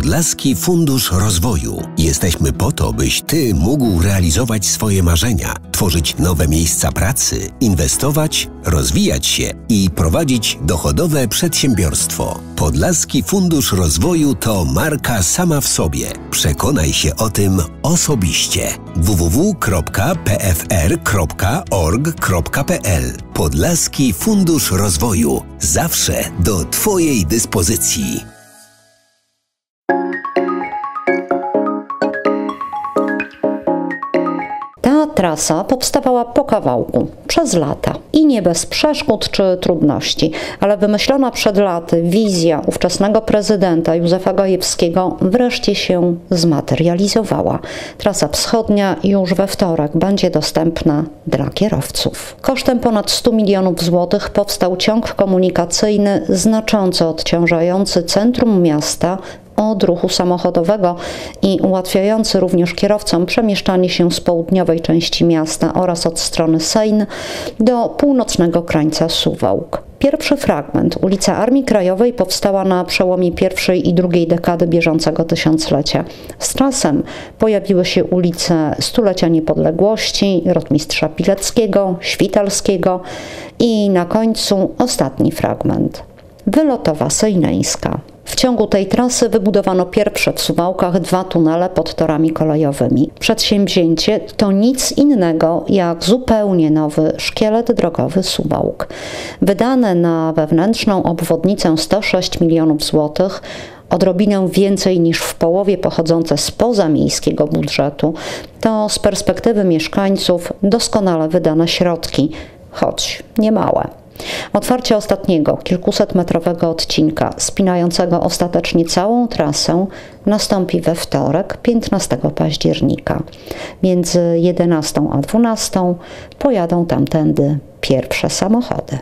Podlaski Fundusz Rozwoju. Jesteśmy po to, byś Ty mógł realizować swoje marzenia, tworzyć nowe miejsca pracy, inwestować, rozwijać się i prowadzić dochodowe przedsiębiorstwo. Podlaski Fundusz Rozwoju to marka sama w sobie. Przekonaj się o tym osobiście. www.pfr.org.pl Podlaski Fundusz Rozwoju. Zawsze do Twojej dyspozycji. Trasa powstawała po kawałku, przez lata i nie bez przeszkód czy trudności, ale wymyślona przed laty wizja ówczesnego prezydenta Józefa Gajewskiego wreszcie się zmaterializowała. Trasa wschodnia już we wtorek będzie dostępna dla kierowców. Kosztem ponad 100 milionów złotych powstał ciąg komunikacyjny znacząco odciążający centrum miasta od ruchu samochodowego i ułatwiający również kierowcom przemieszczanie się z południowej części miasta oraz od strony Sejn do północnego krańca Suwałk. Pierwszy fragment, ulica Armii Krajowej, powstała na przełomie pierwszej i drugiej dekady bieżącego tysiąclecia. Z czasem pojawiły się ulice Stulecia Niepodległości, Rotmistrza Pileckiego, Świtalskiego i na końcu ostatni fragment. Wylotowa Sejneńska. Ciągu tej trasy wybudowano pierwsze w Suwałkach dwa tunele pod torami kolejowymi. Przedsięwzięcie to nic innego jak zupełnie nowy szkielet drogowy Suwałk. Wydane na wewnętrzną obwodnicę 106 milionów złotych, odrobinę więcej niż w połowie pochodzące spoza miejskiego budżetu, to z perspektywy mieszkańców doskonale wydane środki, choć niemałe. Otwarcie ostatniego, kilkusetmetrowego odcinka, spinającego ostatecznie całą trasę, nastąpi we wtorek, 15 października. Między 11 a 12 pojadą tamtędy pierwsze samochody.